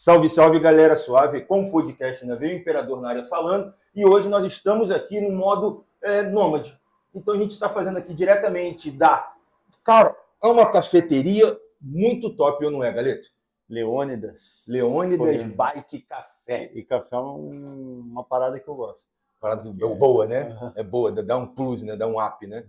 Salve, salve, galera suave, com o podcast né? Veio o Imperador na área falando, e hoje nós estamos aqui no modo é, nômade. Então a gente está fazendo aqui diretamente da. Cara, é uma cafeteria muito top, ou não é, Galeto? Leônidas. Leônidas Bike Café. E café é um- uma parada que eu gosto. Parada que- boa, né? É boa, dá um plus, né? Dá um up, né?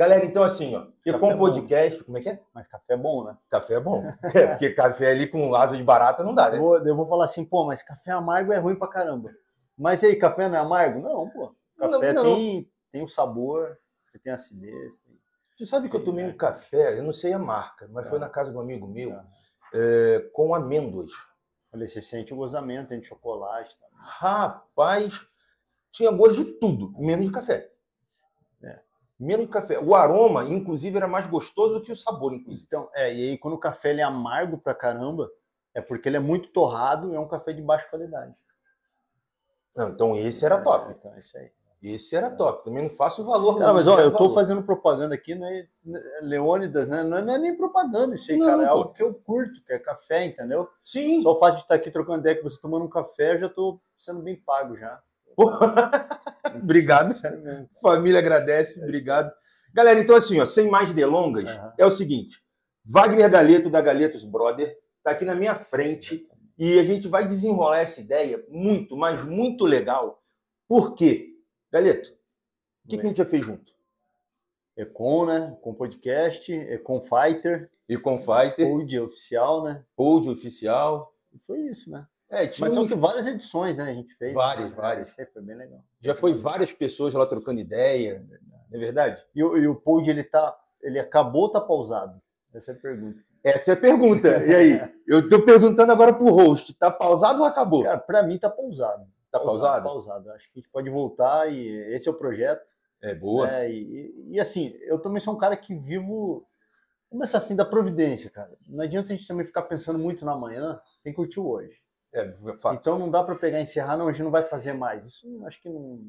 Galera, então assim, ó, e Café com é bom. podcast, como é que é? Mas café é bom, né? Café é bom. É, porque café ali com asa de barata não dá, Eu né? vou, eu vou falar assim, pô, mas café amargo é ruim pra caramba. Mas aí, café não é amargo? Não, pô. Café Não, não. Tem, tem o sabor, tem acidez. Tem... Tu sabe que eu tomei um café, eu não sei a marca, mas foi Tá. na casa de um amigo meu, Tá. é, com amêndoas. Olha, você sente o gozamento, tem de chocolate. Tá? Rapaz, tinha gosto de tudo, menos de café. É. Menos café. O aroma, inclusive, era mais gostoso do que o sabor, inclusive. Então, é, e aí quando o café ele é amargo pra caramba, é porque ele é muito torrado e é um café de baixa qualidade. Não, então esse era top. Então, é isso aí. Esse era top. Também não faço o valor. Cara, mas quero eu tô valor. fazendo propaganda aqui, né? Leônidas, né? Não é, não é nem propaganda isso aí, Não, cara. É pô. algo que eu curto, que é café, entendeu? Sim. Só o fato de estar aqui trocando ideia com você tomando um café, eu já tô sendo bem pago já. Obrigado. Família agradece, obrigado. Galera, então assim, ó, sem mais delongas, Aham. é o seguinte: Wagner Galeto, da Galetos Brother, tá aqui na minha frente e a gente vai desenrolar essa ideia muito, mas muito legal. Por quê? Galeto, o que, que a gente já fez junto? Econ, né? Com podcast, Econ Fighter, E com Fighter, Code oficial, né? Pod Oficial. E foi isso, né? É, tinha Mas são um- que várias edições, né? A gente fez. Várias, né? várias. Aí Foi bem legal. já foi várias pessoas lá trocando ideia, não é verdade? E, o- e o Pod, ele tá. Ele acabou ou tá pausado? Essa é a pergunta. Essa é a pergunta. E aí? Eu tô perguntando agora pro host, tá pausado ou acabou? Cara, pra mim tá pausado. Tá pausado? Pausado. Acho que a gente pode voltar e esse é o projeto. É boa. É, e, e- e, assim, eu também sou um cara que vivo, começar assim, da providência, cara. Não adianta a gente também ficar pensando muito na manhã, tem que curtir o hoje. É, fato. Então não dá para pegar e encerrar, não, a gente não vai fazer mais. Isso acho que não.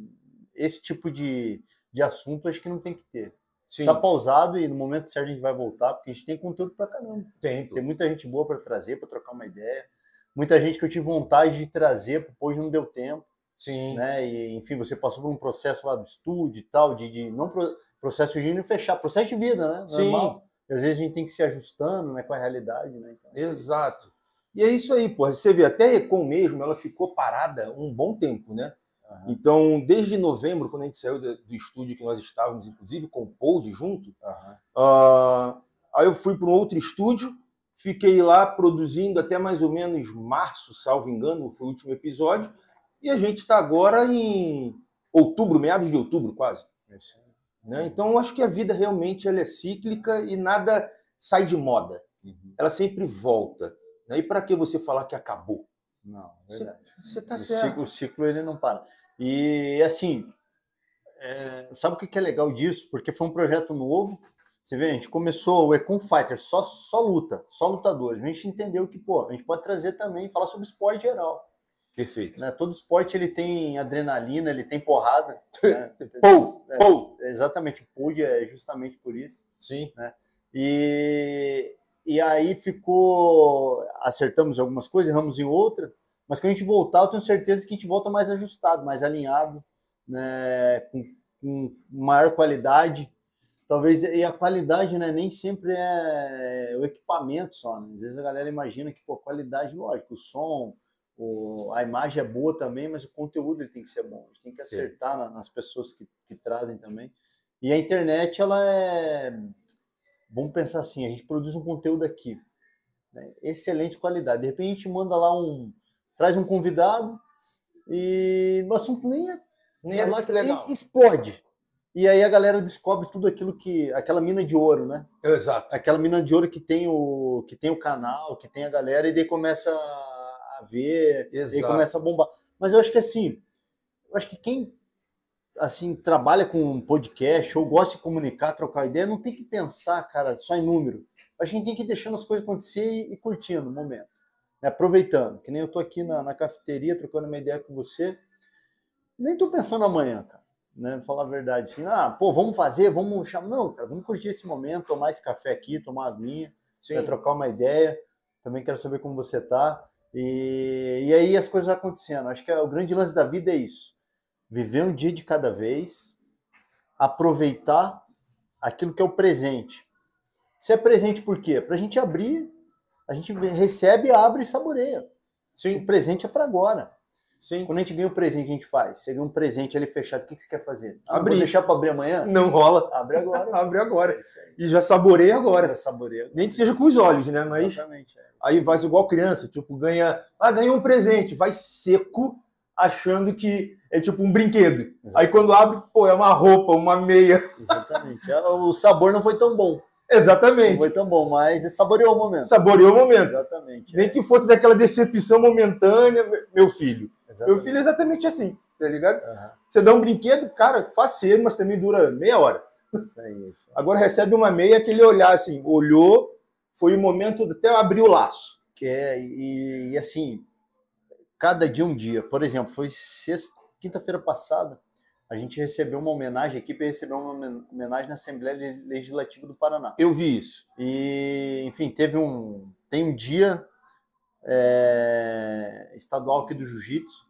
Esse tipo de, de assunto acho que não tem que ter. Sim, Tá pausado e no momento certo a gente vai voltar, porque a gente tem conteúdo pra caramba. tempo. Tem muita gente boa para trazer, para trocar uma ideia. Muita gente que eu tive vontade de trazer, depois não deu tempo Sim. né? E, enfim, você passou por um processo lá do estúdio e tal, de, de não pro- processo de não fechar, processo de vida, né? Sim. Normal. E às vezes a gente tem que se ajustando, né, com a realidade, né? Então, Exato. E é isso aí, pô. Você vê, até a Econ mesmo, ela ficou parada um bom tempo, né? aham, Então, desde novembro, quando a gente saiu do do estúdio que nós estávamos, inclusive, com o Pod junto, aham. ah, aí eu fui para um outro estúdio, fiquei lá produzindo até mais ou menos março, salvo engano, foi o último episódio, e a gente está agora em outubro, meados de outubro, quase. É né? Então, eu acho que a vida realmente ela é cíclica e nada sai de moda. Uhum. Ela sempre volta. Né? E para que você falar que acabou? Não, é verdade. Você tá o, certo. ciclo, o ciclo ele não para. E assim, é, sabe o que é legal disso? Porque foi um projeto novo. Você vê, a gente começou o Econ Fighter, só, só luta, só lutadores. A gente entendeu que, pô, a gente pode trazer também, falar sobre esporte geral. Perfeito. né? Todo esporte ele tem adrenalina, ele tem porrada. né? Pou, É, pou. Exatamente, o PUD é justamente por isso. Sim. E, e aí ficou. Acertamos algumas coisas, erramos em outra, mas quando a gente voltar, eu tenho certeza que a gente volta mais ajustado, mais alinhado, né? com, com maior qualidade. Talvez, e a qualidade né, nem sempre é o equipamento só. Né? Às vezes a galera imagina que, pô, qualidade, lógico, o som, o, a imagem é boa também, mas o conteúdo ele tem que ser bom. A gente tem que acertar na- nas pessoas que, que trazem também. E a internet, ela é. Vamos pensar assim: a gente produz um conteúdo aqui, né, excelente qualidade. De repente a gente manda lá um. traz um convidado e o assunto nem é. Nem é lá que legal. e explode. E aí a galera descobre tudo aquilo que. aquela mina de ouro, né? Exato. aquela mina de ouro que tem o que tem o canal, que tem a galera e daí começa a ver, e Exato. começa a bombar. Mas eu acho que assim, eu acho que quem assim trabalha com podcast ou gosta de comunicar, trocar ideia, não tem que pensar, cara, só em número. A gente tem que ir deixando as coisas acontecer e, curtindo o momento, né? aproveitando. Que nem eu tô aqui na, na cafeteria trocando uma ideia com você, nem tô pensando amanhã, cara né? Falar a verdade, assim, ah, pô, vamos fazer, vamos chamar. Não, cara, vamos curtir esse momento, tomar esse café aqui, tomar aguinha, Sim. né, trocar uma ideia. Também quero saber como você tá. E, e aí as coisas vão acontecendo. Acho que é, o grande lance da vida é isso. Viver um dia de cada vez, aproveitar aquilo que é o presente. Isso é presente por quê? Para a gente abrir, a gente recebe, abre e saboreia. Sim. O presente é para agora. Sim. Quando a gente ganha um presente, a gente faz. Você ganha um presente ali fechado, o que, que você quer fazer? Ah, abrir. deixar para abrir amanhã? Não rola. Abre agora. Abre agora. E já saboreia agora. Já saboreia. Nem que seja com os olhos, né? Mas Exatamente. É. Aí vai igual criança, tipo, ganha. Ah, ganhou um presente. Vai seco, achando que é tipo um brinquedo. Exatamente. Aí quando abre, pô, é uma roupa, uma meia. Exatamente. O sabor não foi tão bom. Exatamente. Não foi tão bom, mas saboreou o momento. Saboreou o momento. Exatamente. Nem é. que fosse daquela decepção momentânea, meu filho. Exatamente. Meu filho é exatamente assim, tá ligado? Uhum. Você dá um brinquedo, cara, faceiro, mas também dura meia hora. Isso aí, isso. Agora recebe uma meia, aquele olhar assim, olhou, foi o momento até abrir o laço. Que é, e, e assim, cada dia um dia. Por exemplo, foi sexta, quinta-feira passada, a gente recebeu uma homenagem, a equipe recebeu uma homenagem na Assembleia Legislativa do Paraná. Eu vi isso. E, enfim, teve um. Tem um dia é, estadual aqui do Jiu-Jitsu.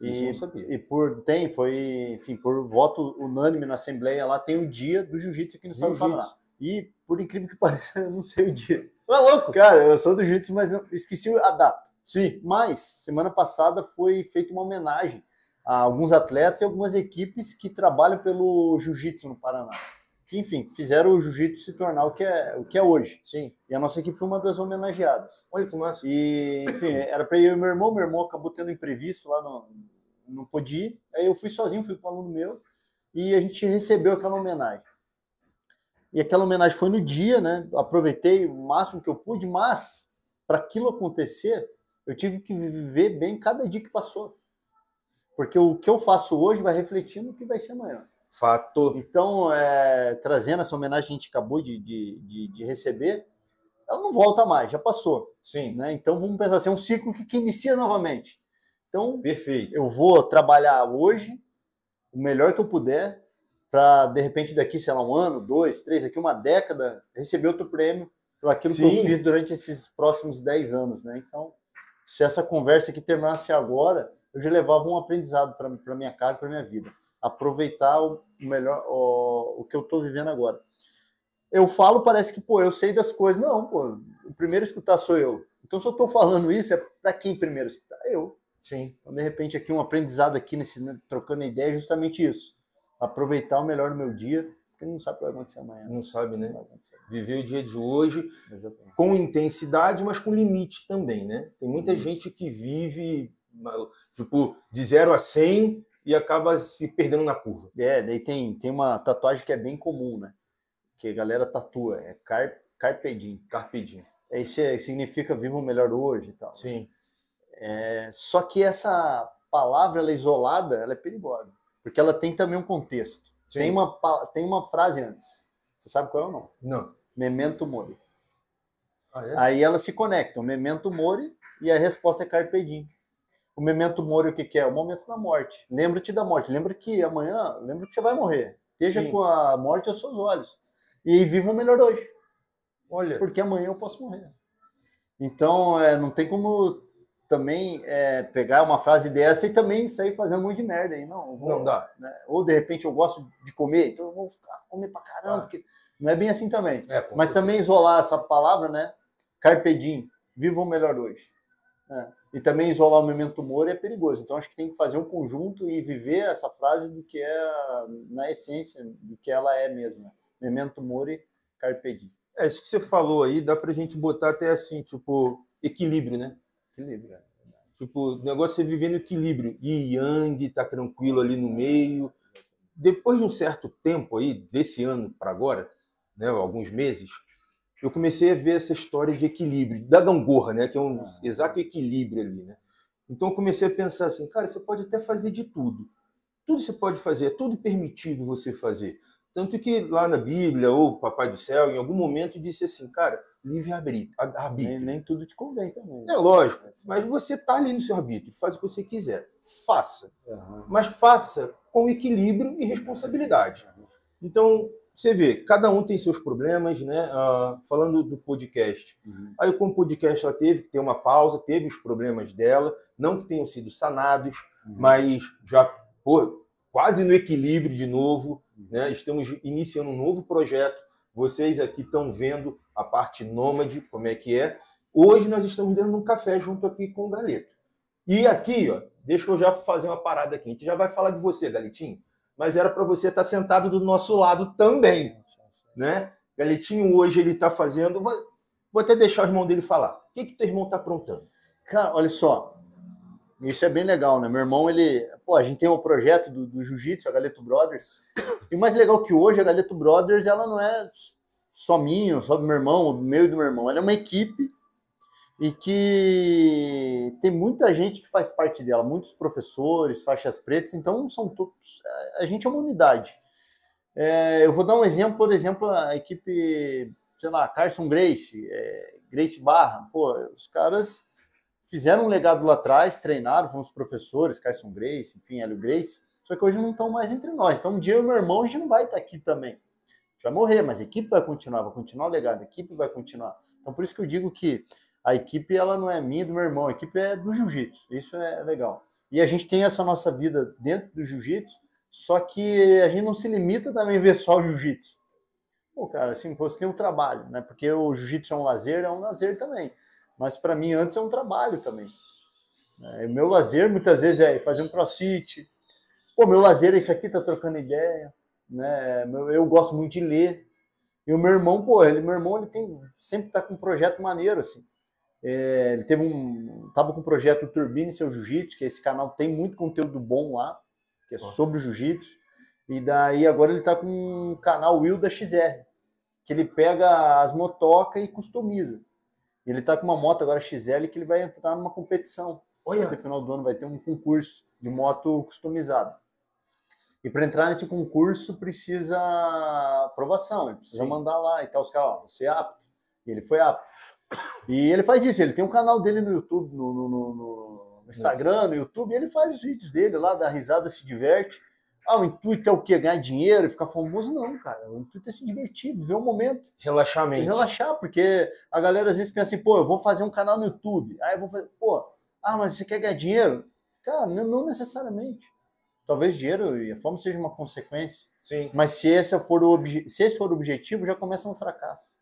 E, não sabia. e por tem, foi, enfim, por voto unânime na Assembleia lá, tem o dia do Jiu-Jitsu aqui no estado do Paraná. E, por incrível que pareça, eu não sei o dia. Não é louco? Cara, eu sou do Jiu-Jitsu, mas esqueci a data. Sim. Mas, semana passada foi feita uma homenagem a alguns atletas e algumas equipes que trabalham pelo jiu-jitsu no Paraná. Que, enfim, fizeram o jiu-jitsu se tornar o que, é, o que é hoje. Sim. E a nossa equipe foi uma das homenageadas. Olha que massa. E, enfim, era para eu e meu irmão. Meu irmão acabou tendo imprevisto lá, no, não podia ir. Aí eu fui sozinho, fui com um aluno meu. E a gente recebeu aquela homenagem. E aquela homenagem foi no dia, né? Aproveitei o máximo que eu pude, mas para aquilo acontecer, eu tive que viver bem cada dia que passou. Porque o que eu faço hoje vai refletir no que vai ser amanhã. Fato. Então, é, trazendo essa homenagem que a gente acabou de, de, de, de, receber, ela não volta mais, já passou. Sim. Né? Então, vamos pensar assim, é um ciclo que, que inicia novamente. Então, Perfeito. eu vou trabalhar hoje o melhor que eu puder para, de repente, daqui, sei lá, um ano, dois, três, aqui uma década, receber outro prêmio por aquilo Sim. que eu fiz durante esses próximos dez anos. Né? Então, se essa conversa aqui terminasse agora eu já levava um aprendizado para minha casa, para minha vida. Aproveitar o melhor, o, o que eu estou vivendo agora. Eu falo, parece que, pô, eu sei das coisas. Não, pô, o primeiro a escutar sou eu. Então, se eu estou falando isso, é para quem primeiro escutar? Eu. Sim. Então, de repente, aqui um aprendizado aqui, nesse, né, trocando ideia, é justamente isso. Aproveitar o melhor do meu dia, porque não sabe o que vai acontecer amanhã. Não sabe, né? Não Viver o dia de hoje Exatamente. com intensidade, mas com limite também, né? Tem muita gente que vive tipo, de 0 a 100 e acaba se perdendo na curva. É, daí tem, tem uma tatuagem que é bem comum, né? Que a galera tatua, é car, Carpe Diem. Carpe Diem. É, isso é, significa viva o melhor hoje e tal. Sim. É, só que essa palavra, ela é isolada, ela é perigosa. Porque ela tem também um contexto. Tem uma, tem uma frase antes. Você sabe qual é ou não? Não. Memento mori. Ah, é? Aí elas se conectam. Memento mori e a resposta é carpe diem. O memento mori, o que, que é? O momento da morte. Lembra-te da morte. Lembra que amanhã, lembra que você vai morrer. Esteja Sim. com a morte aos seus olhos. E viva o melhor hoje. Olha. Porque amanhã eu posso morrer. Então, é, não tem como também é, pegar uma frase dessa e também sair fazendo um monte de merda aí. Não, vou, não dá. Né? Ou de repente eu gosto de comer, então eu vou ficar comer pra caramba. Ah. Porque não é bem assim também. É, Mas certeza. também isolar essa palavra, né? Carpe diem, viva o melhor hoje. É e também isolar o memento mori é perigoso. Então acho que tem que fazer um conjunto e viver essa frase do que é na essência do que ela é mesmo. Memento mori, carpe diem. É isso que você falou aí, dá pra gente botar até assim, tipo, equilíbrio, né? Equilíbrio. É tipo, o negócio é viver no equilíbrio. Yi Yang tá tranquilo ali no meio. Depois de um certo tempo aí, desse ano para agora, né, alguns meses, eu comecei a ver essa história de equilíbrio, da gangorra, né? Que é um ah. exato equilíbrio ali, né? Então eu comecei a pensar assim, cara, você pode até fazer de tudo. Tudo você pode fazer, é tudo permitido você fazer. Tanto que lá na Bíblia, ou Papai do Céu, em algum momento disse assim, cara, livre arbítrio. Nem, nem tudo te convém também. É lógico, mas você está ali no seu arbítrio, faz o que você quiser. Faça. Uhum. Mas faça com equilíbrio e responsabilidade. Então, você vê, cada um tem seus problemas, né? Uh, falando do podcast. Uhum. Aí, como o podcast ela teve que ter uma pausa, teve os problemas dela, não que tenham sido sanados, uhum. mas já pô, quase no equilíbrio de novo, né? Estamos iniciando um novo projeto. Vocês aqui estão vendo a parte nômade, como é que é. Hoje nós estamos de um café junto aqui com o Galeto. E aqui, ó, deixa eu já fazer uma parada aqui. A gente já vai falar de você, Galetinho mas era para você estar tá sentado do nosso lado também, né? Galetinho hoje ele está fazendo, vou, vou, até deixar o irmão dele falar. O que que teu irmão está aprontando? Cara, olha só, isso é bem legal, né? Meu irmão, ele, pô, a gente tem um projeto do, do Jiu-Jitsu, a Galeto Brothers, e o mais legal que hoje a Galeto Brothers, ela não é só minha, só do meu irmão, do meu e do meu irmão, ela é uma equipe e que tem muita gente que faz parte dela, muitos professores, faixas pretas, então são todos. A gente é uma unidade. É, eu vou dar um exemplo, por exemplo, a equipe, sei lá, Carson Grace, é, Grace Barra, pô, os caras fizeram um legado lá atrás, treinaram, foram os professores, Carson Grace, enfim, Hélio Grace, só que hoje não estão mais entre nós. Então, um dia eu e meu irmão, a gente não vai estar aqui também. A gente vai morrer, mas a equipe vai continuar, vai continuar o legado, a equipe vai continuar. Então, por isso que eu digo que a equipe ela não é minha do meu irmão, a equipe é do jiu-jitsu. Isso é legal. E a gente tem essa nossa vida dentro do jiu-jitsu, só que a gente não se limita também a ver só o jiu-jitsu. Pô, cara, assim, você tem um trabalho, né? Porque o jiu-jitsu é um lazer, é um lazer também. Mas para mim antes é um trabalho também. É, o meu lazer muitas vezes é fazer um crossfit. Pô, meu lazer é isso aqui, tá trocando ideia, né? Eu gosto muito de ler. E o meu irmão, pô, ele, meu irmão, ele tem sempre tá com um projeto maneiro assim. É, ele teve um. Tava com o projeto Turbine Seu Jiu-Jitsu, que esse canal tem muito conteúdo bom lá, que é sobre Jiu-Jitsu. E daí agora ele tá com um canal Will da XR, que ele pega as motocas e customiza. Ele tá com uma moto agora XL que ele vai entrar numa competição. Olha. No final do ano vai ter um concurso de moto customizada. E para entrar nesse concurso precisa aprovação, ele precisa Sim. mandar lá e tal. Os caras, ó, você é apto. E ele foi apto. E ele faz isso, ele tem um canal dele no YouTube, no, no, no, no Instagram, no YouTube, e ele faz os vídeos dele lá, dá risada, se diverte. Ah, o intuito é o quê? Ganhar dinheiro e ficar famoso? Não, cara. O intuito é se divertir, viver o momento. Relaxamento. Relaxar, porque a galera às vezes pensa assim, pô, eu vou fazer um canal no YouTube. Aí eu vou fazer, pô, ah, mas você quer ganhar dinheiro? Cara, não, necessariamente. Talvez dinheiro e a fama seja uma consequência. Sim. Mas se esse for o, se esse for o objetivo, já começa um fracasso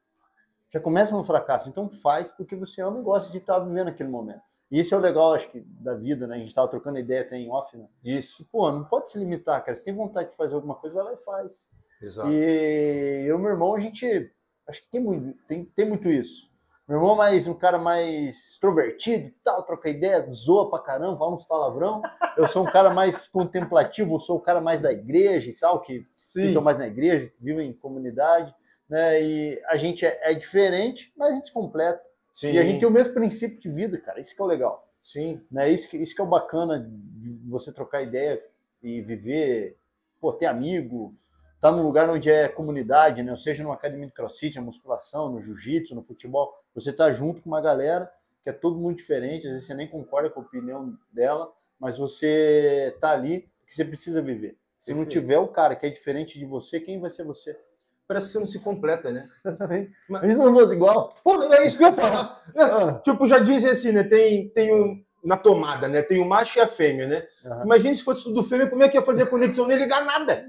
já começa no fracasso. Então faz porque você ama e gosta de estar vivendo aquele momento. E isso é o legal, acho que, da vida, né? A gente estava trocando ideia até em off, né? Isso. Pô, não pode se limitar, cara. Se tem vontade de fazer alguma coisa, vai lá e faz. Exato. E eu e meu irmão, a gente. Acho que tem muito, tem, tem muito isso. Meu irmão é mais um cara mais extrovertido tal, troca ideia, zoa pra caramba, fala uns palavrão. Eu sou um cara mais contemplativo, sou o cara mais da igreja e tal, que fica mais na igreja, vive em comunidade né? E a gente é, é diferente, mas a gente se completa. Sim. E a gente tem o mesmo princípio de vida, cara. Isso que é o legal. Sim. Né? Isso, que, isso que é o bacana de você trocar ideia e viver, pô, ter amigo, estar tá num lugar onde é comunidade, né? Ou seja, numa academia de crossfit, na musculação, no jiu-jitsu, no futebol. Você tá junto com uma galera que é todo muito diferente, às vezes você nem concorda com a opinião dela, mas você tá ali porque você precisa viver. Se não tiver o cara que é diferente de você, quem vai ser você? Parece que você não se completa, né? Exatamente. Mas eles não fosse igual. Pô, é isso que eu ia falar. Ah. Tipo, já dizem assim, né? Tem, tem um, na tomada, né? Tem o macho e a fêmea, né? Uhum. Imagina se fosse tudo fêmea, como é que ia fazer a conexão nem ligar nada?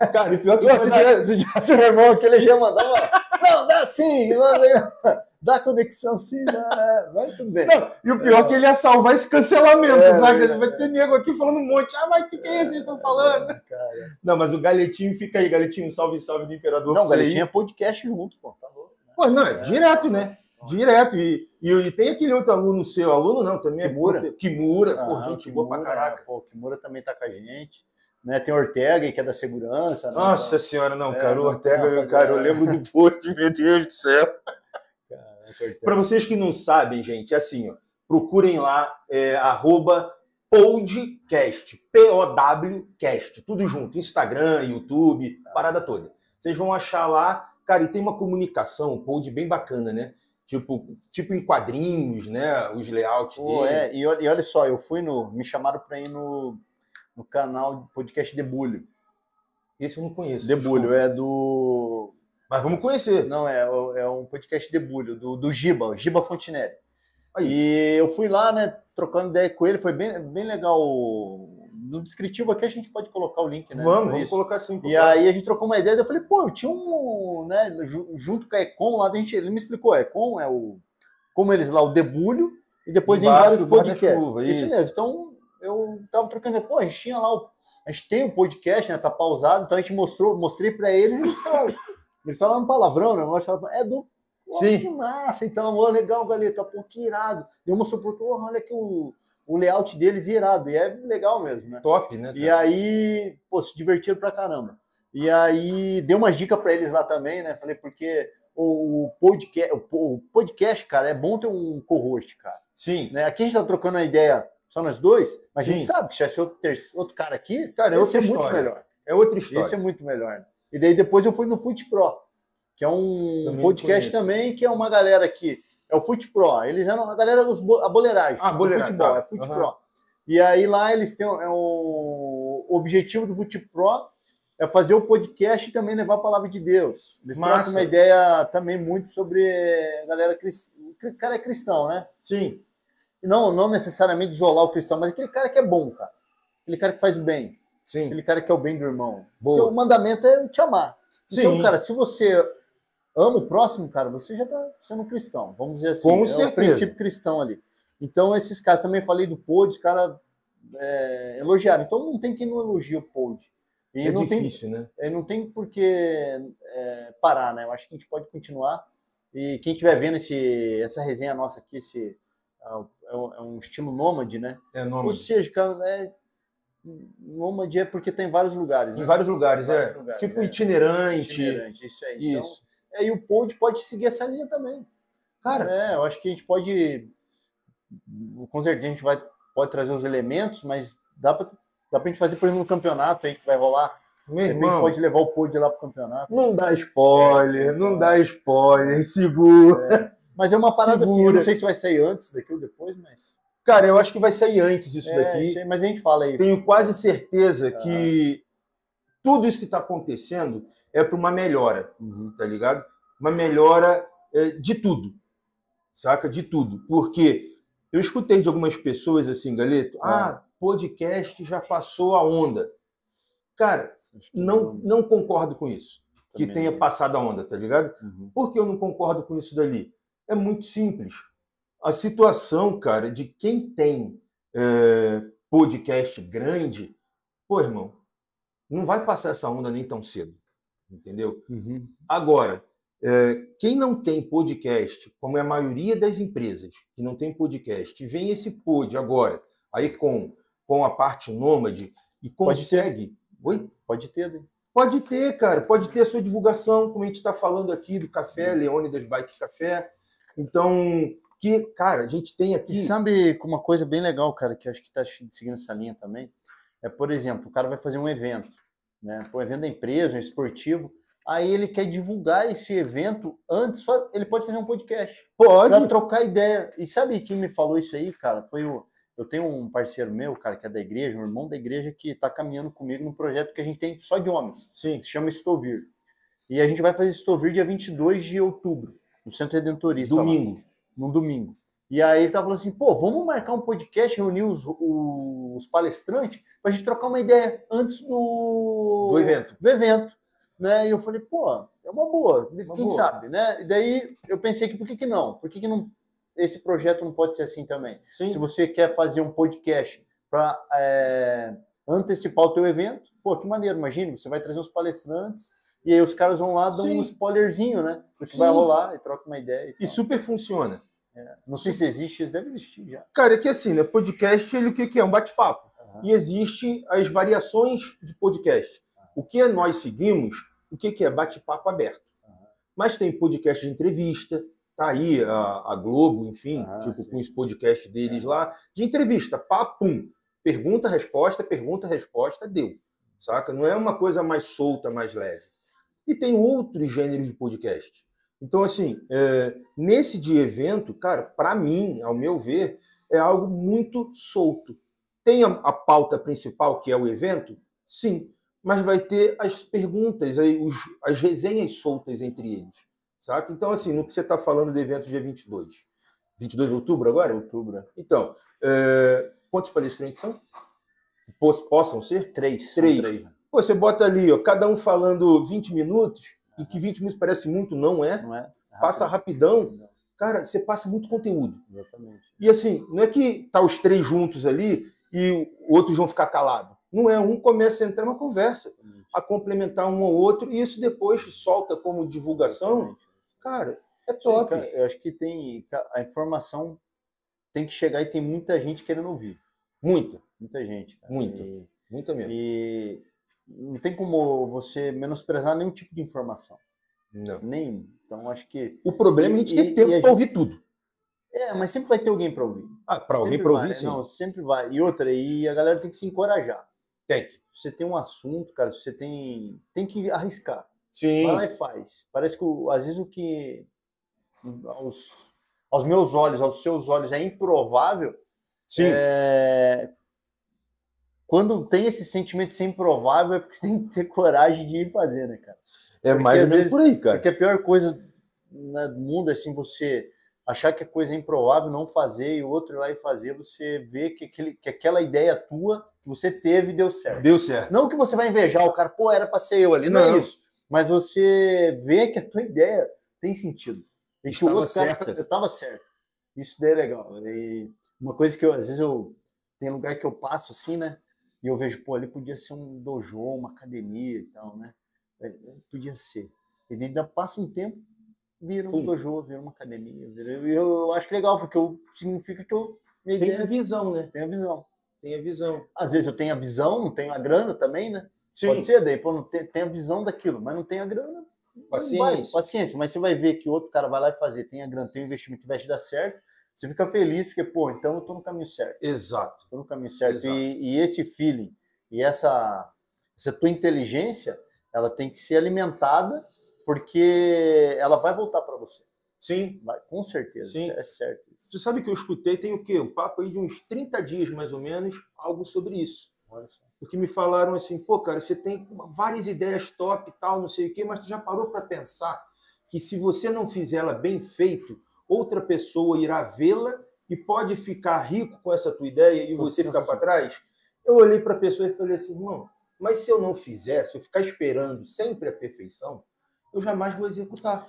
É. Cara, e pior que... Se, tivesse, se tivesse meu irmão aqui, ele já mandava... Não, dá sim, manda dá conexão sim, dá, é, vai tudo bem. Não, e o pior é que ele ia salvar esse cancelamento, é, sabe? Ele vai ter nego aqui falando um monte. Ah, mas o que, que é isso que vocês estão falando? Cara. Não, mas o Galetinho fica aí, Galetinho, salve, salve do Imperador. Não, o Galetinho é podcast junto, pô, tá louco. Pô, não, é, direto, né? Direto. E, e, e, tem aquele outro aluno seu, aluno não, também Kimura. é Kimura, ah, pô, gente Kimura, boa pra caraca. Pô, Kimura também tá com a gente. Né, tem Ortega, que é da segurança. Né? Nossa senhora, não, é, cara, o Ortega, não, cara, eu lembro do post, meu Deus do céu. Para vocês que não sabem, gente, é assim, ó, procurem lá, é, arroba podcast, P-O-W-cast, tudo junto, Instagram, YouTube, parada toda. Vocês vão achar lá, cara, e tem uma comunicação, um pod bem bacana, né? Tipo, tipo em quadrinhos, né? Os layouts Pô, dele. É, e, e olha só, eu fui no. Me chamaram para ir no, no canal podcast Debulho. Esse eu não conheço. Debulho, é do. Mas vamos conhecer. Não, é, é um podcast Debulho, do, do Giba, o Giba Fontinelli. Aí. E eu fui lá, né, trocando ideia com ele, foi bem, bem legal. No descritivo aqui a gente pode colocar o link, né? Vamos, vamos colocar sim. E aí a gente trocou uma ideia, eu falei, pô, eu tinha um, né, junto com a Econ lá, a gente, ele me explicou, a Econ é o, como eles lá, o debulho, e depois em vários podcasts. Isso. isso mesmo, então eu tava trocando pô, a gente tinha lá o, a gente tem o um podcast, né, tá pausado, então a gente mostrou, mostrei para eles, e eles falaram um né, nós falamos, é do Pô, Sim. que massa, então, ó, legal, Galeta, pô, que irado. Eu mostrou pro outro, olha que o, o layout deles é irado, e é legal mesmo, né? Top, né? Cara? E aí, pô, se divertiram pra caramba. E aí, dei umas dicas para eles lá também, né? Falei, porque o podcast, o podcast, cara, é bom ter um co-host, cara. Sim. Né? Aqui a gente tá trocando a ideia só nós dois, mas Sim. a gente sabe que se tivesse outro, outro cara aqui, cara, é outra história. muito melhor. É outra história. Isso é muito melhor. E daí depois eu fui no Fute Pro que é um também podcast também, que é uma galera que é o Fute Pro. Eles eram a galera dos a boleiragem. Ah, boleiragem, futebol, tá. é Fute uhum. Pro. E aí lá eles têm é o, o objetivo do Fute Pro é fazer o podcast e também levar a palavra de Deus. Eles Massa. uma ideia também muito sobre a galera cristã. O cara é cristão, né? Sim. Não, não necessariamente isolar o cristão, mas aquele cara que é bom, cara. Aquele cara que faz o bem. Sim. Aquele cara que é o bem do irmão. Boa. Porque o mandamento é te amar. Sim. Então, cara, se você ama o próximo, cara, você já está sendo cristão, vamos dizer assim. Com é certeza. o princípio cristão ali. Então, esses caras, também falei do Pod, os caras é, elogiaram. Então, não tem quem não elogie o Pod. E é não difícil, tem, né? É, não tem por que é, parar, né? Eu acho que a gente pode continuar. E quem estiver vendo esse, essa resenha nossa aqui, esse, é, é um estilo nômade, né? É nômade. Ou seja, cara, é, nômade é porque tem vários lugares. Em né? vários lugares, em vários é. Lugares, tipo é. itinerante. Itinerante, isso aí. Então, isso. É, e o Pod pode seguir essa linha também. Cara, é, eu acho que a gente pode. Com certeza a gente vai, pode trazer os elementos, mas dá para dá pra gente fazer, por exemplo, no campeonato aí que vai rolar. Meu irmão, pode levar o Pod lá pro campeonato. Não dá spoiler, não dá spoiler, segura. É. Mas é uma parada segura. assim, eu não sei se vai sair antes daqui ou depois, mas. Cara, eu acho que vai sair antes isso é, daqui. Mas a gente fala aí. Tenho quase certeza ah. que tudo isso que está acontecendo é para uma melhora, uhum. tá ligado? Uma melhora é, de tudo, saca? De tudo. Porque eu escutei de algumas pessoas assim, Galeto, é. ah, podcast já passou a onda. Cara, não, não concordo com isso. Também. Que tenha passado a onda, tá ligado? Uhum. Por que eu não concordo com isso dali? É muito simples. A situação, cara, de quem tem é, podcast grande, pô, irmão, não vai passar essa onda nem tão cedo, entendeu? Uhum. Agora, é, quem não tem podcast, como é a maioria das empresas que não tem podcast, vem esse pod agora, aí com, com a parte nômade e consegue. Pode. Oi? Pode ter, né? Pode ter, cara. Pode ter a sua divulgação, como a gente está falando aqui do café, Leone das Bike Café. Então, que, cara, a gente tem aqui. E sabe uma coisa bem legal, cara, que acho que está seguindo essa linha também? É, por exemplo, o cara vai fazer um evento né? Um evento da empresa, um esportivo. Aí ele quer divulgar esse evento antes, ele pode fazer um podcast. Pode. Pra trocar ideia. E sabe quem me falou isso aí, cara? Foi o. Eu tenho um parceiro meu, cara, que é da igreja, um irmão da igreja, que está caminhando comigo num projeto que a gente tem só de homens. Sim. Que se chama Estovir. E a gente vai fazer Estovir dia 22 de outubro, no Centro Redentorista. Domingo. Lá, num domingo. E aí ele tava falando assim, pô, vamos marcar um podcast, reunir os, os palestrantes para a gente trocar uma ideia antes do, do evento. Do evento. Né? E eu falei, pô, é uma boa, uma quem boa. sabe, né? E daí eu pensei que por que, que não? Por que, que não esse projeto não pode ser assim também? Sim. Se você quer fazer um podcast para é, antecipar o teu evento, pô, que maneiro, imagine, você vai trazer os palestrantes e aí os caras vão lá, dão Sim. um spoilerzinho, né? Do que vai rolar e troca uma ideia. E, e super funciona. É. Não sei se existe, isso deve existir já. Cara, é que assim, né? Podcast, ele o que, que é? Um bate-papo. Uhum. E existe as variações de podcast. Uhum. O que nós seguimos, o que, que é? Bate-papo aberto. Uhum. Mas tem podcast de entrevista, tá aí a, a Globo, enfim, tipo, sim. com os podcasts deles é. lá, de entrevista, papum. Pergunta, resposta, pergunta, resposta, deu. Saca? Não é uma coisa mais solta, mais leve. E tem outros gêneros de podcast. Então, assim, é, nesse de evento, cara, para mim, ao meu ver, é algo muito solto. Tem a, a, pauta principal, que é o evento? Sim. mas vai ter as perguntas, aí, os, as resenhas soltas entre eles, saca? Então, assim, no que você está falando do evento dia 22, 22 de outubro agora? Outubro. Então, é, quantos palestrantes são? Possam ser? Três. Três. São né? Pô, você bota ali, ó, cada um falando 20 minutos, e que 20 minutos parece muito, não é? Não é? Passa rapidão. Cara, você passa muito conteúdo. Exatamente. E assim, não é que tá os três juntos ali e outros vão ficar calados. Não é, um começa a entrar numa conversa, a complementar um ao outro, e isso depois solta como divulgação. Exatamente. Cara, é Sim, top. cara, eu acho que tem. A informação tem que chegar e tem muita gente querendo ouvir. Muita, Muita gente. cara. Muita. E, muita mesmo. e não tem como você menosprezar nenhum tipo de informação. Não. Nenhum. Então acho que. O problema é a gente ter tempo para ouvir tudo. É, mas sempre vai ter alguém para ouvir. Ah, para alguém para ouvir, sim. Não, sempre vai. E outra, e a galera tem que se encorajar. Tem que. Você tem um assunto, cara, você tem. Tem que arriscar. Sim. Vai lá e faz. Parece que às vezes o que aos, aos meus olhos, aos seus olhos é improvável, Sim. é, quando tem esse sentimento de ser improvável é porque você tem que ter coragem de ir fazer, né, cara? É, porque mais ou menos por aí, cara. Porque a pior coisa né, do mundo é assim, você achar que a coisa é improvável, não fazer, e o outro ir lá e fazer, você vê que, aquele, que aquela ideia tua que você teve deu certo. Deu certo. Não que você vai invejar o cara, pô, era pra ser eu ali, não, Não. é isso. Mas você vê que a tua ideia tem sentido. E que Estava o outro cara certa. eu tava certo. Isso daí é legal. E uma coisa que eu, às vezes eu tem lugar que eu passo assim, né? E eu vejo, pô, ali podia ser um dojo, uma academia e tal, né? É, é, Podia ser. E daí ainda passa um tempo, vira um Pum. dojo, vira uma academia. Vira... E eu, acho legal, porque eu, significa que eu minha Tem a visão, né? tem a visão. Tem a visão. Às vezes eu tenho a visão, não tenho a grana também, né? Sim. Pode ser, daí, pô, não tem, tem a visão daquilo, mas não tem a grana. Paciência. vai, paciência, mas você vai ver que outro cara vai lá e fazer, tem a grana, tem o investimento vai te dar certo, você fica feliz, porque, pô, então eu tô no caminho certo, Exato. tô no caminho certo. E, e esse feeling e essa, essa tua inteligência, ela tem que ser alimentada, porque ela vai voltar para você. Sim. Vai, com certeza, Sim. é certo. Você sabe que eu escutei, tem o quê? Um papo aí de uns 30 dias, mais ou menos, algo sobre isso. Olha só. Porque me falaram assim, pô, cara, você tem várias ideias top e tal, não sei o quê, mas tu já parou para pensar que se você não fizer ela bem feito, outra pessoa irá vê-la e pode ficar rico com essa tua ideia e você ficar para trás? Eu olhei para a pessoa e falei assim, irmão, mas se eu não fizer, se eu ficar esperando sempre a perfeição, eu jamais vou executar.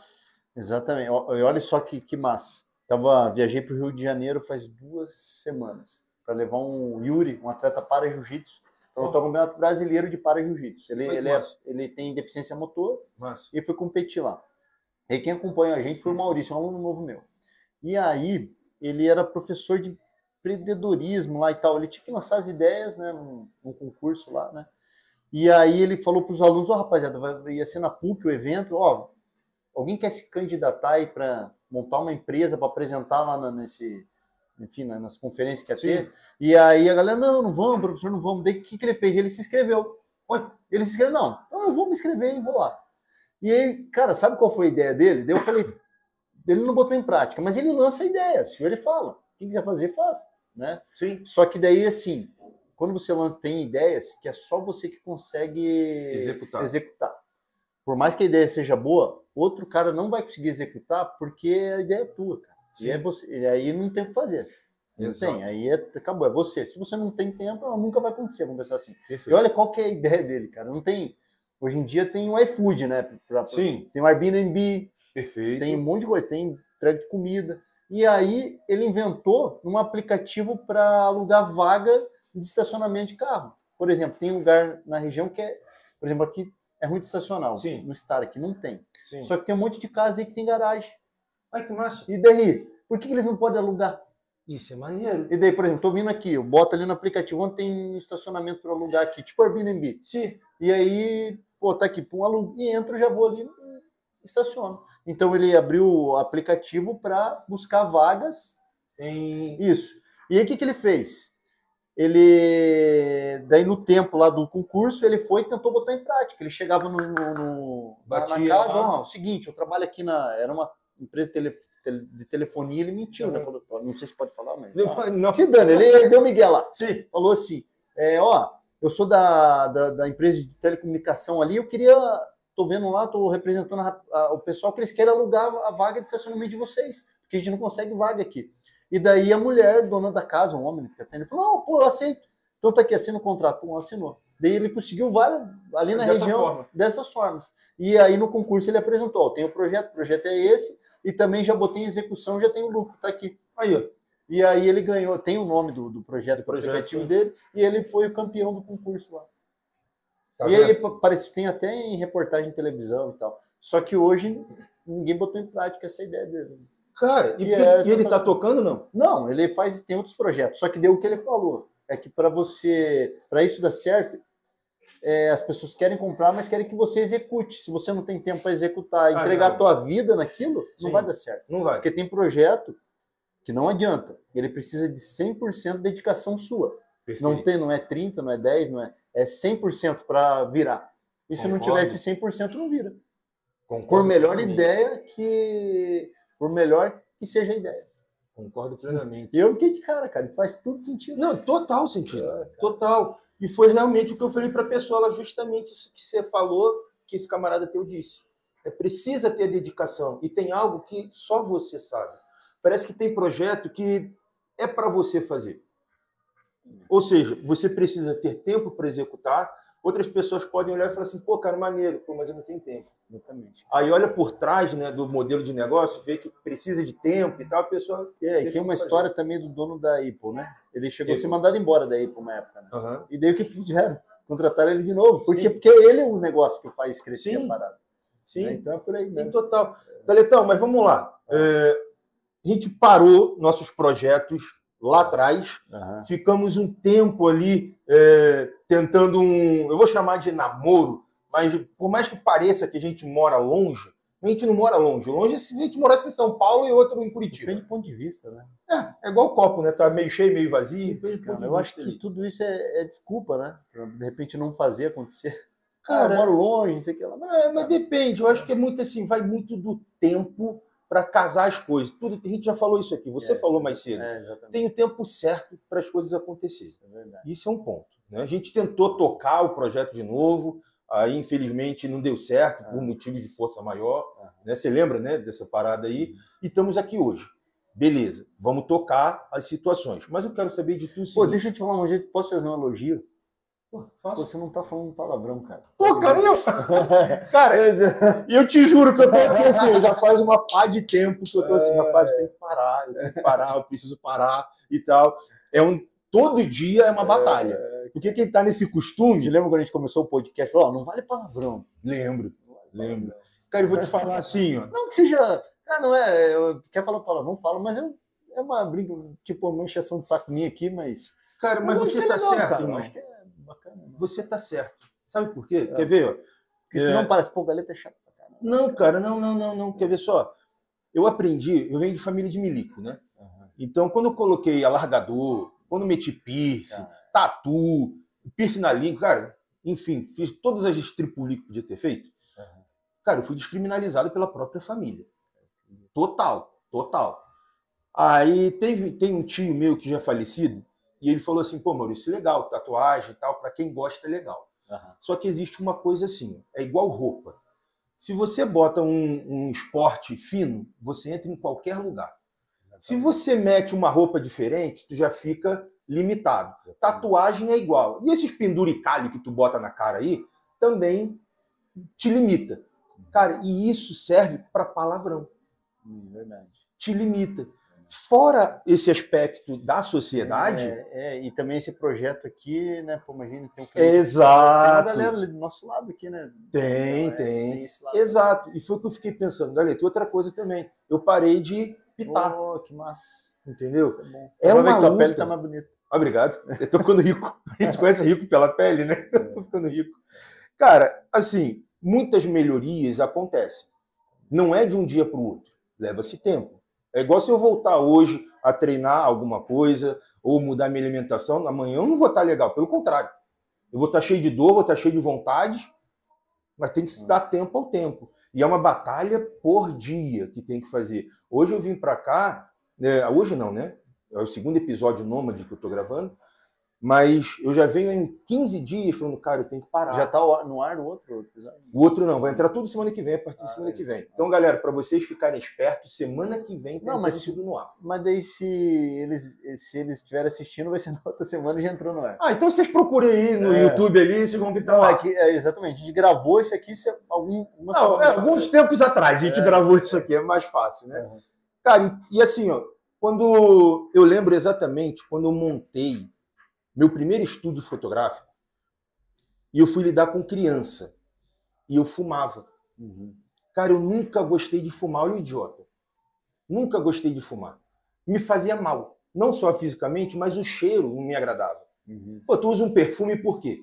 Exatamente. E olha só que, que massa. Tava, viajei para o Rio de Janeiro faz duas semanas para levar um Yuri, um atleta para jiu-jitsu, para o campeonato brasileiro de para jiu-jitsu. Ele, ele, é- massa. ele tem deficiência motor Mas, e foi competir lá. E quem acompanha a gente foi o Maurício, um aluno novo meu. E aí, ele era professor de empreendedorismo lá e tal. Ele tinha que lançar as ideias, né, num, num concurso lá, né? E aí ele falou para os alunos, ó, rapaziada, vai, ia ser na PUC o evento, ó, alguém quer se candidatar aí para montar uma empresa para apresentar lá na- nesse, enfim, na- nas conferências que ia Sim. ter? E aí a galera, não, não vamos, professor, não vamos. Daí o que, que ele fez? Ele se inscreveu. Ele se inscreveu, não, eu vou me inscrever e vou lá. E aí, cara, sabe qual foi a ideia dele? Daí eu falei, ele não botou em prática, mas ele lança a ideia, se ele fala. Quem quiser fazer, faz, né? sim, Só que daí, assim, quando você lança, tem ideias que é só você que consegue Executar. executar. Por mais que a ideia seja boa, outro cara não vai conseguir executar porque a ideia é tua, cara. Sim. E é você, e aí não tem o que fazer. Não tem, aí é, acabou, é você. Se você não tem tempo, ela nunca vai acontecer, vamos pensar assim. E perfeito. olha qual que é a ideia dele, cara. Não tem. Hoje em dia tem o iFood, né? Pra- pra- Sim, Tem o Airbnb, perfeito. tem um monte de coisa, tem entrega de comida. E aí ele inventou um aplicativo para alugar vaga de estacionamento de carro. Por exemplo, tem lugar na região que é, por exemplo, aqui é ruim de estacionar. Sim. No estado aqui não tem. Sim. Só que tem um monte de casa aí que tem garagem. Ai, que massa. E daí? Por que que eles não podem alugar? Isso é maneiro. E daí, por exemplo, tô vindo aqui, eu boto ali no aplicativo onde tem um estacionamento para alugar aqui, tipo Airbnb. Sim. E aí, pô, tá aqui, pum, alugo, e entro, já vou ali, estaciono. Então ele abriu o aplicativo para buscar vagas, Em... isso. E aí o que, que ele fez? Ele, daí no tempo lá do concurso, ele foi e tentou botar em prática. Ele chegava no, no- no- na, na Batia casa, ó, é o seguinte, eu trabalho aqui na, era uma empresa de, tele- de telefonia, ele mentiu, né? Uhum. Falou, não sei se pode falar, mas... Não. Se dane, ele deu Miguel lá Sim. falou assim: é, ó, eu sou da, da, da empresa de telecomunicação ali, eu queria tô vendo lá, tô representando a, a, o pessoal que eles querem alugar a vaga de estacionamento de vocês, porque a gente não consegue vaga aqui. E daí a mulher, dona da casa, um homem que atende, falou: oh, pô, eu aceito. Então tá aqui, assina o contrato. Pô, assinou. Daí ele conseguiu várias ali na Dessa região forma. dessas formas. E aí no concurso ele apresentou: tem o projeto, o projeto é esse, e também já botei em execução, já tem o lucro, tá aqui. Aí, ó. E aí ele ganhou, tem o nome do, do projeto, do projeto dele, e ele foi o campeão do concurso lá. Tá e aí parece tem até em reportagem em televisão e tal. Só que hoje ninguém botou em prática essa ideia dele. Cara, e, é e ele tá tocando não? Não, ele faz tem outros projetos. Só que deu o que ele falou. É que para você, para isso dar certo, é, as pessoas querem comprar, mas querem que você execute. Se você não tem tempo para executar, ah, entregar a tua vida naquilo, Sim, não vai dar certo. Não vai. Porque tem projeto que não adianta. Ele precisa de 100% de dedicação sua. Perfeito. Não tem, não é 30, não é 10, não é é 100% para virar. E se Concordo. não tivesse 100%, não vira. Concordo por melhor ideia que. Por melhor que seja a ideia. Concordo plenamente. Eu fiquei de cara, cara, faz tudo sentido. Não, total sentido. É, total. E foi realmente o que eu falei para a pessoa, justamente isso que você falou, que esse camarada teu disse. É precisa ter dedicação. E tem algo que só você sabe. Parece que tem projeto que é para você fazer. Ou seja, você precisa ter tempo para executar. Outras pessoas podem olhar e falar assim, pô, cara, maneiro, pô, mas eu não tenho tempo. Exatamente. Aí olha por trás né, do modelo de negócio, vê que precisa de tempo e tal, a pessoa. É, e tem uma história também do dono da Apple, né? Ele chegou Apple. a ser mandado embora da Apple uma época, né? Uhum. E daí o que, que fizeram? Contrataram ele de novo. Porque, porque ele é o negócio que faz crescer Sim. a parada. Sim. Né? Então é por aí mesmo. Em total. Galetão, mas vamos lá. É, a gente parou nossos projetos lá atrás. Uhum. Ficamos um tempo ali é, tentando um. Eu vou chamar de namoro, mas por mais que pareça que a gente mora longe, a gente não mora longe. Longe é se a gente morasse em São Paulo e outro em Curitiba. Depende do ponto de vista, né? É, é igual o copo, né? Tá meio cheio, meio vazio. Cara, eu acho que ali. tudo isso é, é, desculpa, né? Pra de repente não fazer acontecer. Cara, eu moro longe, não sei o que lá. Mas, é, mas depende, eu acho que é muito assim, vai muito do tempo para casar as coisas. Tudo a gente já falou isso aqui. Você é, falou mais cedo. É, tem o tempo certo para as coisas acontecerem. É isso é um ponto. Né? A gente tentou tocar o projeto de novo. Aí, infelizmente, não deu certo por ah. motivos de força maior. Ah. Né? Você lembra né, dessa parada aí? Uhum. E estamos aqui hoje. Beleza, vamos tocar as situações. Mas eu quero saber de tudo. Pô, deixa eu te falar um jeito. Posso fazer um elogio? Pô, Você não tá falando palavrão, cara. Pô, cara, eu. cara, e eu te juro que eu tô aqui assim, já faz uma pá de tempo que eu tô assim, rapaz, eu tenho que parar, eu tenho que parar, eu preciso parar e tal. É um. Todo dia é uma batalha. Porque quem tá nesse costume. Você lembra quando a gente começou o podcast? Falou, oh, não vale palavrão. Lembro, lembro. Cara, eu vou te falar assim, ó. Não que seja. Ah, não é. Eu, quer falar palavrão? Fala, mas eu, é uma briga, tipo, uma encheção de saco minha aqui, mas. Cara, mas, mas você tá legal, certo, cara, irmão. Bacana. Né? Você tá certo. Sabe por quê? É. Quer ver? Porque é... senão parece, pô, galeta é chato pra caramba. Não, cara, não, não, não, não. Quer ver só? Eu aprendi, eu venho de família de milico, né? Uhum. Então, quando eu coloquei alargador, quando meti piercing, ah. tatu, piercing na língua, cara, enfim, fiz todas as estripulias que podia ter feito. Uhum. Cara, eu fui descriminalizado pela própria família. Total, total. Aí teve, tem um tio meu que já é falecido, e ele falou assim: pô, Maurício, legal, tatuagem e tal, para quem gosta é legal. Uhum. Só que existe uma coisa assim: é igual roupa. Se você bota um, um esporte fino, você entra em qualquer lugar. Exatamente. Se você mete uma roupa diferente, tu já fica limitado. Tatuagem é igual. E esses penduricalhos que tu bota na cara aí também te limita. Cara, e isso serve para palavrão. Hum, verdade. Te limita. Fora esse aspecto da sociedade. É, é, e também esse projeto aqui, né? Pô, imagina, tem um cliente, Exato. Tem uma galera ali do nosso lado aqui, né? Tem, então, tem. tem Exato. E foi o que eu fiquei pensando, galera. Tem outra coisa também. Eu parei de pitar. Oh, que massa. Entendeu? É, é uma tua pele tá mais bonita. Obrigado. Eu tô ficando rico. A gente conhece rico pela pele, né? Eu tô ficando rico. Cara, assim, muitas melhorias acontecem. Não é de um dia para o outro. Leva-se tempo. É igual se eu voltar hoje a treinar alguma coisa ou mudar minha alimentação, amanhã eu não vou estar legal, pelo contrário. Eu vou estar cheio de dor, vou estar cheio de vontade, mas tem que se dar tempo ao tempo. E é uma batalha por dia que tem que fazer. Hoje eu vim para cá, né, hoje não, né? É o segundo episódio Nômade que eu estou gravando. Mas eu já venho em 15 dias falando, cara, eu tenho que parar. Já está no ar no outro episódio? O outro não, vai entrar tudo semana que vem, a partir de ah, semana é. que vem. Então, galera, para vocês ficarem espertos, semana que vem tem não, mas tudo no ar. Mas daí se eles se eles estiverem assistindo, vai ser na outra semana e já entrou no ar. Ah, então vocês procurem aí no é. YouTube ali, vocês vão ver. Não, é é, exatamente. A gente gravou isso aqui algum, não, é, alguns tempos atrás a gente é. gravou isso aqui, é mais fácil, né? Uhum. Cara, e, e assim, ó, quando eu lembro exatamente quando eu montei meu primeiro estúdio fotográfico e eu fui lidar com criança e eu fumava. Uhum. Cara, eu nunca gostei de fumar, olha o idiota. Nunca gostei de fumar. Me fazia mal. Não só fisicamente, mas o cheiro não me agradava. Uhum. Pô, tu usa um perfume por quê?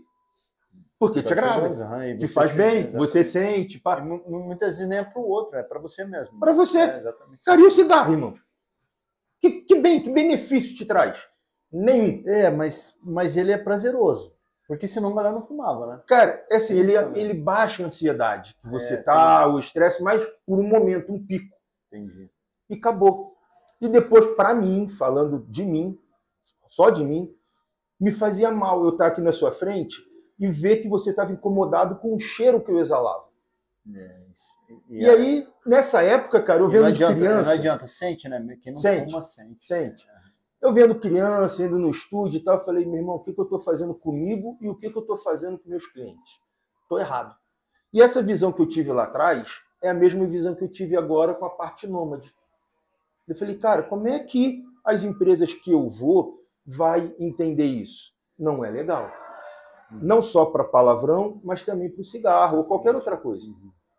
Porque te agrada, te faz bem, sente, você sente. Pá. Muitas vezes nem é para o outro, é para você mesmo. Para você. É, Cara, e o cigarro, irmão? Que, que bem, que benefício te traz? Nenhum. É, mas, mas ele é prazeroso. Porque senão a galera não fumava, né? Cara, é assim, ele, ele baixa a ansiedade que você é, tá, o estresse, mas por um momento, um pico. Entendi. E acabou. E depois, para mim, falando de mim, só de mim, me fazia mal eu estar aqui na sua frente e ver que você estava incomodado com o cheiro que eu exalava. É, e, e aí, nessa época, cara, eu vendo adianta, de criança. Não adianta, sente, né? Quem não sente, fuma, sente. Sente. É. Eu vendo criança, indo no estúdio e tal, falei, meu irmão, o que, que eu estou fazendo comigo e o que, que eu estou fazendo com meus clientes? Estou errado. E essa visão que eu tive lá atrás é a mesma visão que eu tive agora com a parte nômade. Eu falei, cara, como é que as empresas que eu vou vai entender isso? Não é legal. Não só para palavrão, mas também para o cigarro ou qualquer outra coisa.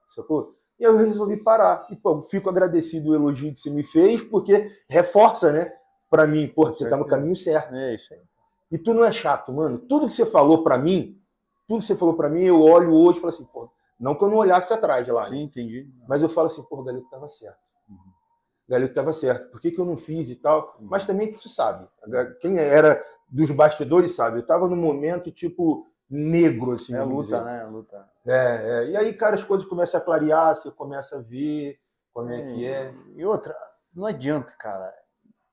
Sacou? E eu resolvi parar. E pô, fico agradecido o elogio que você me fez, porque reforça, né? Para mim, pô, você está no caminho certo. É isso aí. E tu não é chato, mano. Tudo que você falou para mim, tudo que você falou para mim, eu olho hoje e falo assim, pô, não que eu não olhasse atrás lá. Sim, né? entendi. Mas eu falo assim, pô, o Galito tava certo. Uhum. Galito tava certo. Por que, que eu não fiz e tal? Uhum. Mas também tu sabe. Quem era dos bastidores sabe. Eu tava num momento, tipo, negro, assim. É luta, dizer. né? A luta. É, é, E aí, cara, as coisas começam a clarear, você começa a ver como é, é que é. E outra, não adianta, cara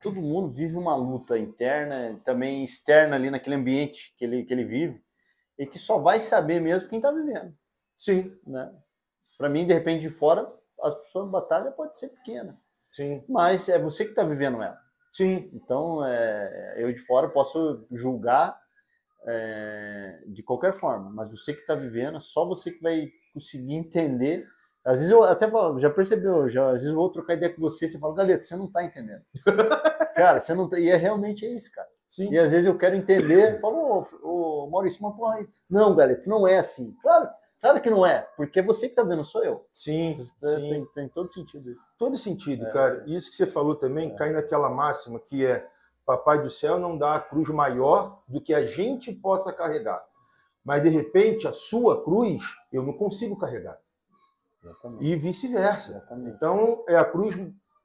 todo mundo vive uma luta interna, também externa ali naquele ambiente que ele, que ele vive, e que só vai saber mesmo quem está vivendo. Sim. Né? Para mim, de repente, de fora, a sua batalha pode ser pequena. Sim. Mas é você que está vivendo ela. Sim. Então, é, eu de fora posso julgar é, de qualquer forma, mas você que está vivendo, só você que vai conseguir entender às vezes eu até falo, já percebeu, já, às vezes eu vou trocar ideia com você, você fala, Galeta, você não tá entendendo. cara, você não e é realmente isso, cara. Sim. E às vezes eu quero entender, falo, ô, ô Maurício, mas porra, não, Galeta, não é assim. Claro, claro que não é, porque é você que tá vendo, sou eu. Sim, sim. Tem, tem todo sentido isso. Todo sentido, é, cara. É. Isso que você falou também é. cai naquela máxima que é Papai do céu não dá a cruz maior do que a gente possa carregar. Mas de repente a sua cruz eu não consigo carregar. Exatamente. e vice-versa. Então, é a cruz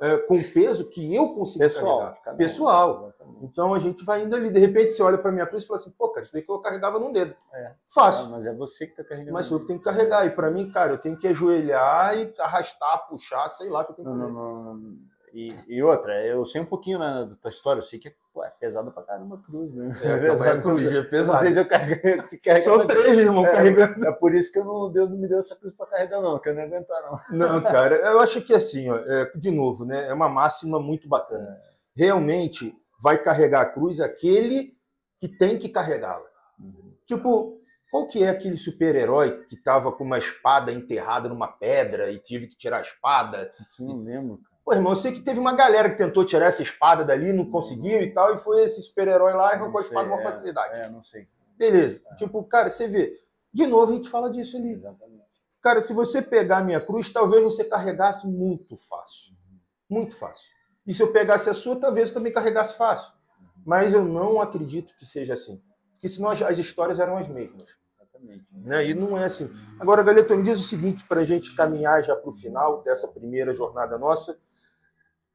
é, com peso que eu consigo Pessoal, carregar. Pessoal. Então, a gente vai indo ali. De repente, você olha para minha cruz e fala assim, pô, cara, isso daí que eu carregava num dedo. É. Fácil. mas é você que está carregando. Mas eu que tenho que carregar. E para mim, cara, eu tenho que ajoelhar e arrastar, puxar, sei lá o que eu tenho que fazer. Não, não, não. E, e, outra, eu sei um pouquinho né, da tua história, eu sei que pô, é pesada pra caramba a cruz, né? É, é pesada, cruz, é pesado. Às vezes eu carrego, se carrega São três, irmão, é, carregando. É por isso que eu não, Deus não me deu essa cruz pra carregar, não, que eu não ia aguentar, não. Não, cara, eu acho que assim, ó, é, de novo, né? É uma máxima muito bacana. É. Realmente vai carregar a cruz aquele que tem que carregá-la. Uhum. Tipo, qual que é aquele super-herói que tava com uma espada enterrada numa pedra e tive que tirar a espada? Não lembro, Pô, irmão, eu sei que teve uma galera que tentou tirar essa espada dali, não conseguiu e tal, e foi esse super-herói lá e arrancou a espada com é, facilidade. É, não sei. Beleza. É. Tipo, cara, você vê. De novo, a gente fala disso ali. Exatamente. Cara, se você pegar a minha cruz, talvez você carregasse muito fácil. Uhum. Muito fácil. E se eu pegasse a sua, talvez eu também carregasse fácil. Uhum. Mas eu não acredito que seja assim. Porque senão as, as histórias eram as mesmas. Exatamente. Né? E não é assim. Agora, Galeto, me diz o seguinte, para a gente caminhar já para o final dessa primeira jornada nossa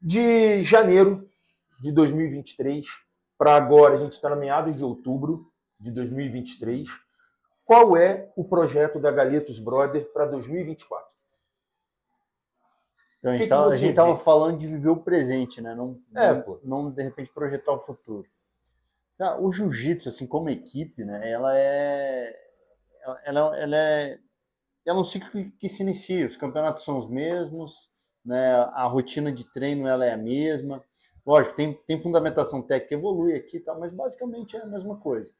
de janeiro de 2023 para agora, a gente está na meados de outubro de 2023. Qual é o projeto da Galetos Brother para 2024? Então, a gente estava falando de viver o presente, né? Não, é, não, não, de repente projetar o futuro. O jiu-jitsu, assim, como equipe, né, ela é. Ela, ela, é. Ela é um ciclo que se inicia, os campeonatos são os mesmos, né, a rotina de treino ela é a mesma. Lógico, tem, tem fundamentação técnica que evolui aqui, tá, mas basicamente é a mesma coisa.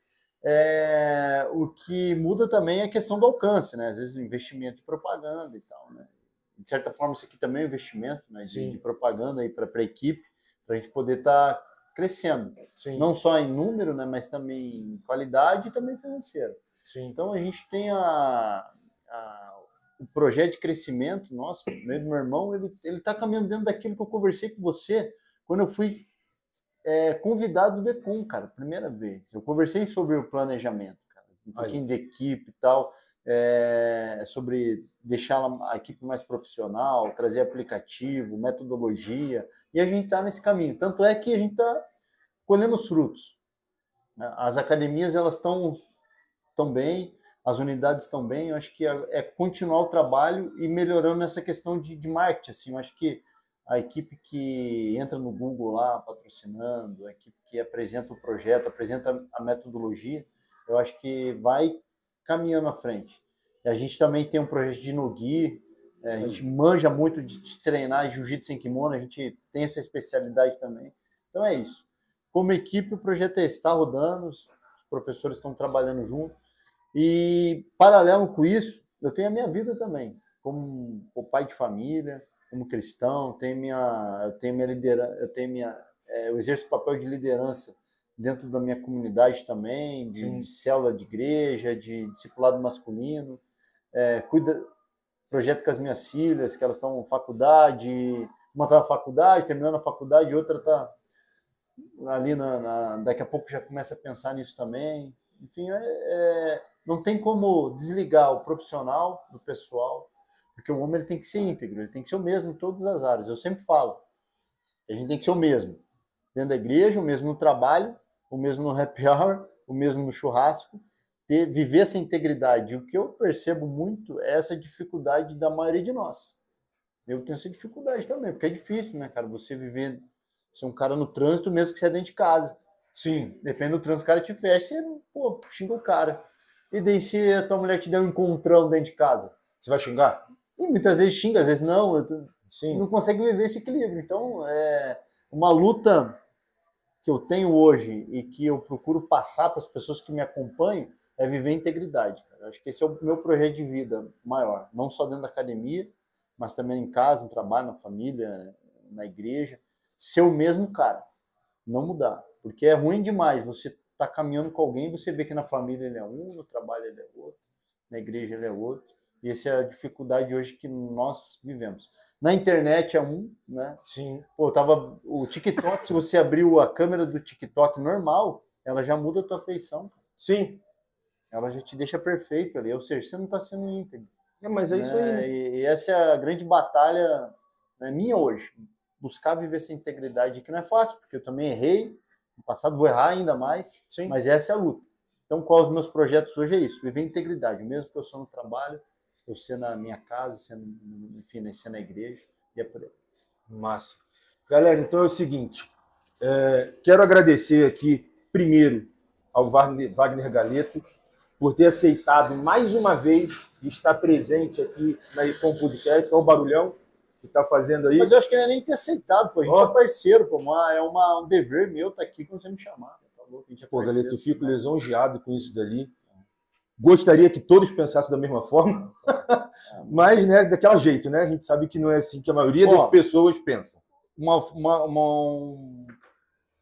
É, o que muda também é a questão do alcance, né? Às vezes o investimento de propaganda e tal, né? De certa forma, isso aqui também é um investimento né, de, de propaganda para a equipe, para a gente poder estar tá crescendo. Sim. Não só em número, né, mas também em qualidade e também financeiro. Sim. Então a gente tem a, a, o projeto de crescimento nosso, meio do meu irmão, ele está caminhando dentro daquilo que eu conversei com você quando eu fui é, convidado do Becom, cara, primeira vez. Eu conversei sobre o planejamento, cara, um pouquinho de equipe e tal, é, sobre deixar a equipe mais profissional, trazer aplicativo, metodologia, e a gente está nesse caminho. Tanto é que a gente está colhendo os frutos. As academias elas estão tão bem, as unidades estão bem. Eu acho que é, é continuar o trabalho e melhorando essa questão de, de marketing. Assim, eu acho que a equipe que entra no Google lá patrocinando, a equipe que apresenta o projeto, apresenta a metodologia, eu acho que vai caminhando à frente. E a gente também tem um projeto de Nogi, é, a gente manja muito de, de treinar jiu-jitsu em kimono, a gente tem essa especialidade também. Então é isso. Como equipe, o projeto é está rodando, os professores estão trabalhando junto. E, paralelo com isso, eu tenho a minha vida também, como o pai de família, como cristão, tenho minha, eu tenho minha liderança, eu tenho minha, é, eu exerço o papel de liderança dentro da minha comunidade também, de, de célula de igreja, de discipulado masculino, é, cuida, projeto com as minhas filhas, que elas estão na faculdade, uma está na faculdade, terminando a faculdade, outra está ali na, na, daqui a pouco já começa a pensar nisso também. Enfim, é, é, não tem como desligar o profissional do pessoal porque o homem ele tem que ser íntegro, ele tem que ser o mesmo em todas as áreas. Eu sempre falo, a gente tem que ser o mesmo. Dentro da igreja, o mesmo no trabalho, o mesmo no happy hour, o mesmo no churrasco. Ter, viver essa integridade. E o que eu percebo muito é essa dificuldade da maioria de nós. Eu tenho essa dificuldade também, porque é difícil, né, cara? Você viver, ser um cara no trânsito mesmo que você é dentro de casa. Sim. Depende do trânsito, o cara te fecha, você, pô, xinga o cara. E daí se a tua mulher te der um encontrão dentro de casa? Você vai xingar? E muitas vezes xinga, às vezes não. Sim. Não consegue viver esse equilíbrio. Então, é uma luta que eu tenho hoje e que eu procuro passar para as pessoas que me acompanham é viver integridade. Cara. Acho que esse é o meu projeto de vida maior, não só dentro da academia, mas também em casa, no trabalho, na família, na igreja. Ser o mesmo cara, não mudar. Porque é ruim demais você tá caminhando com alguém, você vê que na família ele é um, no trabalho ele é outro, na igreja ele é outro. E essa é a dificuldade hoje que nós vivemos. Na internet é um, né? Sim. Pô, tava o TikTok, se você abriu a câmera do TikTok normal, ela já muda a tua feição. Sim. Ela já te deixa perfeito ali, ou seja, você não está sendo íntegro. É, mas é isso aí. Né? E, e, essa é a grande batalha né, minha hoje. Buscar viver essa integridade, que não é fácil, porque eu também errei. No passado vou errar ainda mais, Sim. mas essa é a luta. Então, qual os meus projetos hoje é isso? Viver integridade, mesmo que eu sou no trabalho, eu ser na minha casa, ser, enfim, né, ser na igreja, e é por aí. Massa. Galera, então é o seguinte, é, quero agradecer aqui, primeiro, ao Wagner, Galeto, por ter aceitado mais uma vez estar presente aqui na Ecom Podcast, é o barulhão que está fazendo aí. Mas eu acho que ele é nem ter aceitado, pô. A gente oh. é parceiro, pô. Uma, é uma, um dever meu estar tá aqui quando você me chamar. Tá louco, a gente é pô, Galeto, fico lisonjeado com isso dali. Gostaria que todos pensassem da mesma forma, mas né, daquele jeito, né? A gente sabe que não é assim que a maioria das pessoas pensa. Uma, uma, uma, um...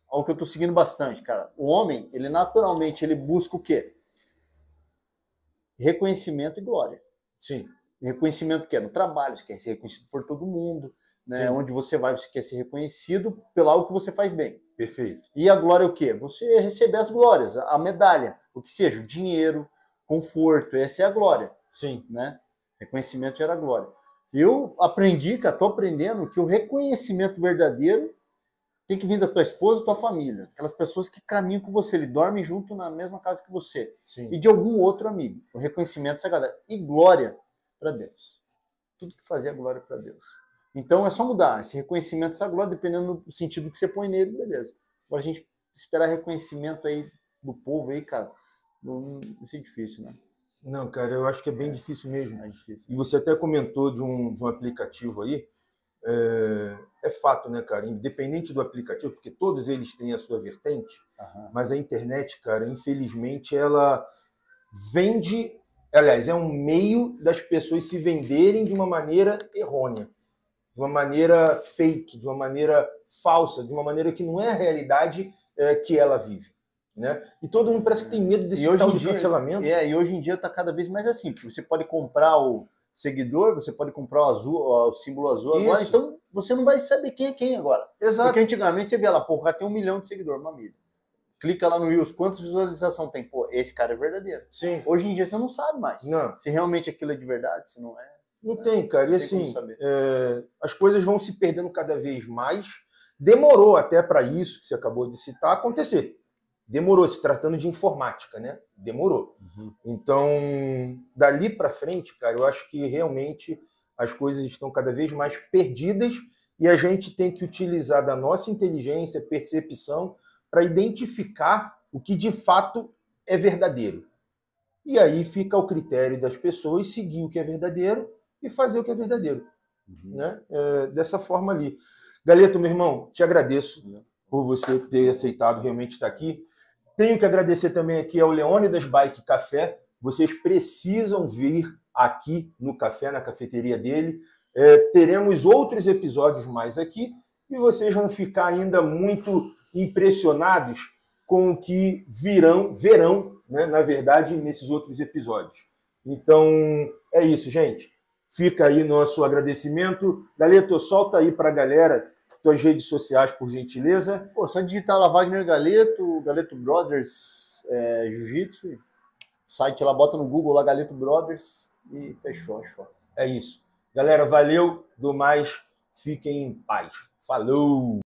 Algo que eu estou seguindo bastante, cara. O homem, ele naturalmente, ele busca o quê? Reconhecimento e glória. Sim. Reconhecimento que é no trabalho, você quer ser reconhecido por todo mundo, né? Onde você vai, você quer ser reconhecido pelo algo que você faz bem. Perfeito. E a glória é o quê? Você receber as glórias, a medalha, o que seja, o dinheiro, conforto, essa é a glória. Sim. Né? Reconhecimento gera glória. Eu aprendi, cara, estou aprendendo que o reconhecimento verdadeiro tem que vir da tua esposa e tua família. Aquelas pessoas que caminham com você, ele dorme junto na mesma casa que você. Sim. E de algum outro amigo. O reconhecimento dessa galera. E glória para Deus. Tudo que fazia glória para Deus. Então é só mudar esse reconhecimento, essa glória, dependendo do sentido que você põe nele, beleza. Agora a gente esperar reconhecimento aí do povo aí, cara, não, isso é difícil, né? Não, cara, eu acho que é bem é, difícil mesmo. É difícil. E você até comentou de um, de um aplicativo aí. É, é, fato, né, cara? Independente do aplicativo, porque todos eles têm a sua vertente, uhum. mas a internet, cara, infelizmente, ela vende. Aliás, é um meio das pessoas se venderem de uma maneira errônea, de uma maneira fake, de uma maneira falsa, de uma maneira que não é a realidade é, que ela vive. Né? E todo mundo parece que tem medo desse tal de dia, cancelamento. É, e hoje em dia está cada vez mais assim. Você pode comprar o seguidor, você pode comprar o azul, o símbolo azul Isso. agora, então você não vai saber quem é quem agora. Exato. Porque antigamente você via lá, cara tem um milhão de seguidores, mamida. Clica lá no Reels, quantas visualização tem? Pô, esse cara é verdadeiro. Sim. Hoje em dia você não sabe mais. Não. Se realmente aquilo é de verdade, se não é. Não né? tem, cara. E assim, é, as coisas vão se perdendo cada vez mais. Demorou até para isso que você acabou de citar acontecer demorou, se tratando de informática, né? Demorou. Uhum. Então, dali para frente, cara, eu acho que realmente as coisas estão cada vez mais perdidas e a gente tem que utilizar da nossa inteligência, percepção, para identificar o que de fato é verdadeiro. E aí fica ao critério das pessoas seguir o que é verdadeiro e fazer o que é verdadeiro. Uhum. Né? É, dessa forma ali. Galeto, meu irmão, te agradeço uhum. por você ter aceitado realmente estar aqui. Tenho que agradecer também aqui ao Leônidas Bike Café. Vocês precisam vir aqui no café, na cafeteria dele. É, teremos outros episódios mais aqui e vocês vão ficar ainda muito impressionados com o que virão, verão, né, na verdade, nesses outros episódios. Então, é isso, gente. Fica aí nosso agradecimento. Galeto, solta aí para a galera tuas redes sociais, por gentileza. Pô, só digitar lá Wagner Galeto, Galeto Brothers é, Jiu-Jitsu. Site lá, bota no Google lá Galeto Brothers e fechou, show. É isso. Galera, valeu. Do mais, fiquem em paz. Falou!